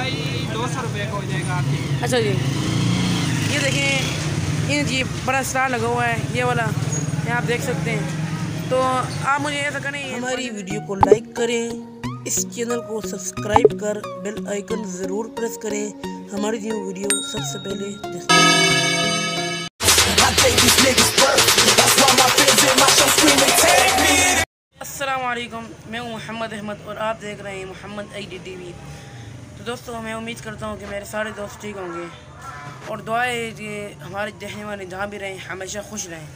भाई दो सौ रुपये का हो जाएगा आपके। अच्छा जी। ये देखें इन जी बड़ा स्टार लगा हुआ है ये वाला यहाँ आप देख सकते हैं। तो आप मुझे ऐसा करें हमारी वीडियो को लाइक करें इस चैनल को सब्सक्राइब कर बेल आइकन ज़रूर प्रेस करें। हमारी न्यू वीडियो सबसे पहले देखते अस्सलाम मैं हूँ मोहम्मद अहमद और आप देख रहे हैं Mohammad I D T V तो दोस्तों, मैं उम्मीद करता हूँ कि मेरे सारे दोस्त ठीक होंगे। और दुआ है कि हमारे देखने वाले जहाँ भी रहें, हमेशा खुश रहें।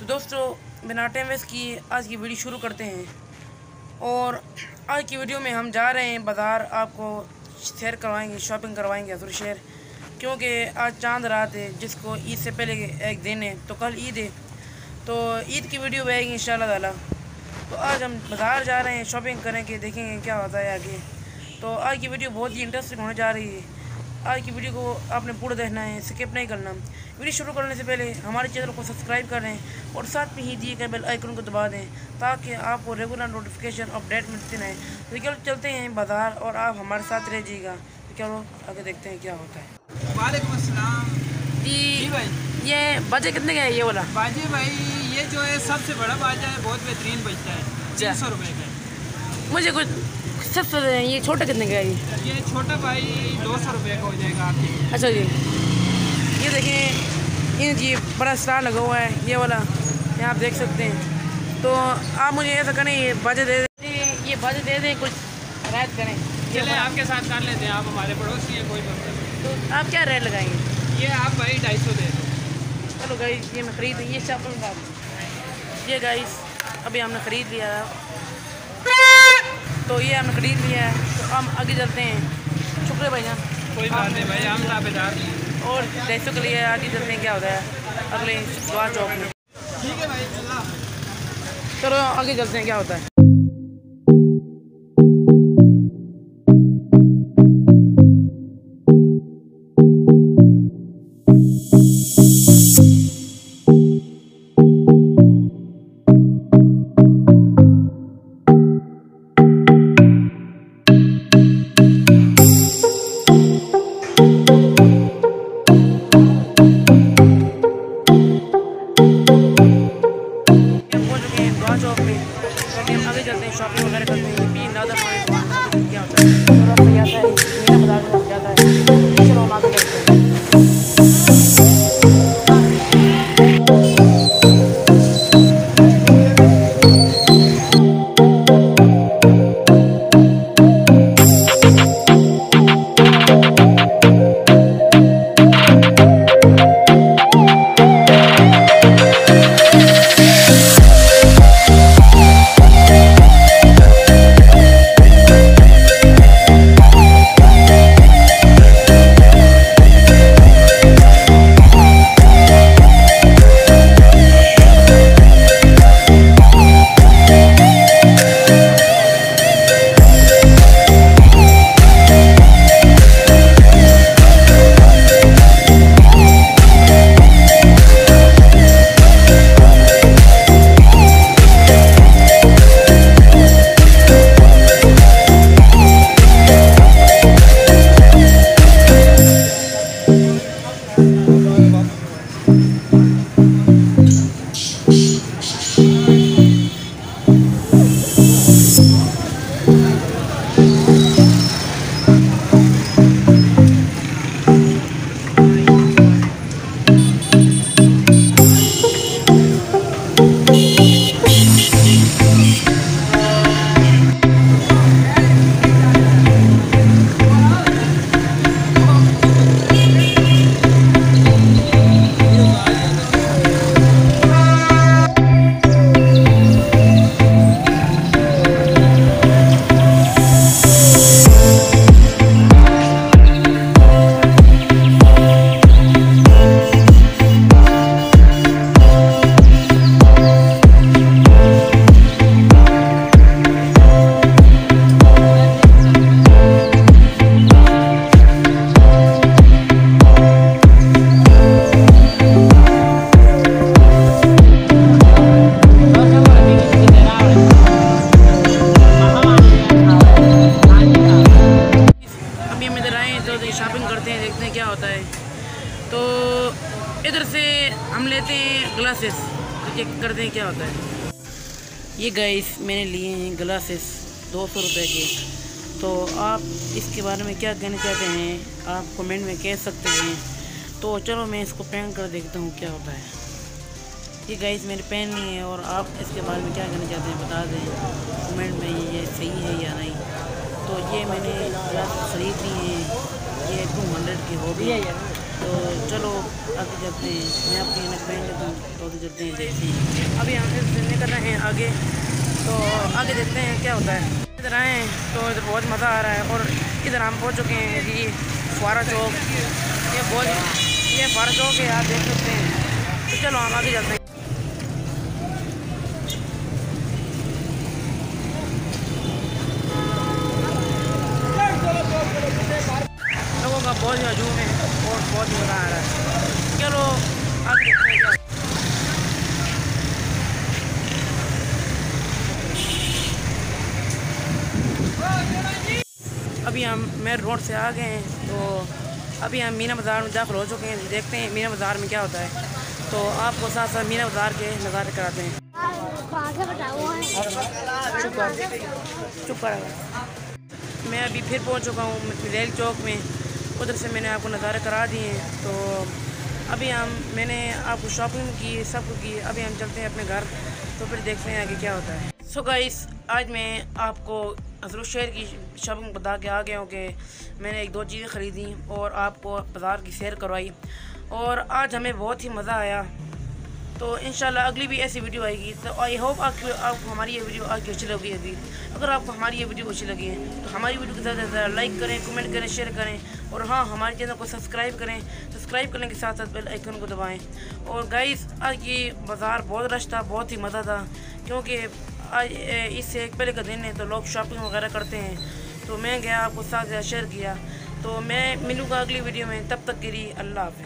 तो दोस्तों, बिना टाइम वेस्ट किए आज की वीडियो शुरू करते हैं। और आज की वीडियो में हम जा रहे हैं बाज़ार। आपको सैर करवाएँगे, शॉपिंग करवाएँगे हजूर शहर क्योंकि आज चाँद रात है, जिसको ईद से पहले एक दिन है तो कल ईद है। तो ईद की वीडियो भी आएगी इन ताला। तो आज हम बाज़ार जा रहे हैं, शॉपिंग करेंगे देखेंगे क्या होता है आगे। तो आज की वीडियो बहुत ही इंटरेस्टिंग होने जा रही है। आज की वीडियो को आपने पूरा देखना है स्किप नहीं करना। वीडियो शुरू करने से पहले हमारे चैनल को सब्सक्राइब करें और साथ में ही दिए गए बेल आइकन को दबा दें ताकि आपको रेगुलर नोटिफिकेशन अपडेट मिलती रहे। तो चलो चलते हैं बाज़ार और आप हमारे साथ रह जाइएगा। तो चलो आगे देखते हैं क्या होता है। वालेकुम जी भाई। ये बजे कितने का है ये वाला? बाजे भाई ये जो है सबसे बड़ा बाजा है बहुत बेहतरीन बजता है। अच्छा। तीन सौ रुपये का मुझे कुछ सबसे ये छोटा कितने का है ये? ये छोटा भाई दो सौ रुपये का हो जाएगा आपके। अच्छा जी। ये देखें इन जी बड़ा स्टार लगा हुआ है ये वाला यहाँ आप देख सकते हैं। तो आप मुझे ऐसा करें ये बाजे दे दें ये बाजे दे दें कुछ रायत करें। ये चले आपके साथ कर लेते हैं आप हमारे पड़ोसी हैं कोई मसला तो आप क्या रेट लगाएँगे? ये आप भाई ढाई सौ दे दो। चलो गाइस ये मैं ख़रीद ये का। ये गाइस अभी हमने ख़रीद लिया तो ये हमने ख़रीद लिया है तो हम आगे चलते हैं। शुक्रिया भाईजान कोई बात नहीं भाई हम ताबेदार और जैसों के लिए आगे चलते हैं क्या होता है? अगले दुआ चौक में। ठीक है भाई चलो आगे चलते हैं क्या होता है? Thank you. देखते हैं क्या होता है? तो इधर से हम लेते हैं ग्लासेस चेक करते हैं क्या होता है। ये गाइस मैंने लिए हैं ग्लासेस दो सौ रुपये के। तो आप इसके बारे में क्या कहना चाहते हैं? आप कमेंट में कह सकते हैं। तो चलो मैं इसको पहन कर देखता हूँ क्या होता है। ये गाइस मेरी पहन नहीं है और आप इसके बारे में क्या कहना चाहते हैं, बता दें। कमेंट में ये सही है या नहीं। तो ये मैंने ग्लास खरीद ली है। ये टू हंड्रेड की हो गई तो चलो आगे चलते हैं मैं अपनी नक पहन लेता हूँ तो आगे चलते हैं देखते हैं। अभी हम से निकल रहे हैं आगे। तो आगे देखते हैं क्या होता है। इधर आए हैं तो इधर बहुत मज़ा आ रहा है और इधर हम पहुँच चुके हैं ये फुआरा चौक। ये बहुत ये फुआरा चौक है आप देख सकते हैं। तो चलो हम आगे चलते हैं। बहुत मज़ा आ रहा है चलो आगे देखते हैं अभी हम मेन रोड से आ गए हैं तो अभी हम मीना बाज़ार में दाखिल हो चुके हैं देखते हैं मीना बाज़ार में क्या होता है तो आपको साथ साथ मीना बाज़ार के नज़ारे कराते हैं चुप कर चुप कर मैं अभी फिर पहुँच चुका हूँ रेल चौक में उधर से मैंने आपको नज़ारे करा दिए हैं। तो अभी हम, मैंने आपको शॉपिंग की, सब कुछ की, अभी हम चलते हैं अपने घर। तो फिर देखते हैं आगे क्या होता है। सो so गाइस आज मैं आपको हज़रत शहर की शॉपिंग बता के आ गया हूँ कि मैंने एक दो चीज़ें ख़रीदी और आपको बाज़ार की सैर करवाई। और आज हमें बहुत ही मज़ा आया। तो इन अगली भी ऐसी वीडियो आएगी। तो आई होप आपको आपको हमारी ये वीडियो आपकी अच्छी लगी होगी। अगर आपको हमारी ये वीडियो अच्छी लगी है तो हमारी वीडियो को ज़्यादा से ज़्यादा लाइक करें कमेंट करें शेयर करें। और हाँ हमारे चैनल को सब्सक्राइब करें। सब्सक्राइब करने के साथ साथ बेल आइकन को दबाएँ। और गाइस आज ये बाज़ार बहुत रश था, बहुत ही मज़ा था, क्योंकि आज इससे एक पहले का दिन है तो लोग शॉपिंग वगैरह करते हैं। तो मैं गया, आपको साथ शेयर किया। तो मैं मिलूँगा अगली वीडियो में, तब तक के लिए अल्लाह हाफ़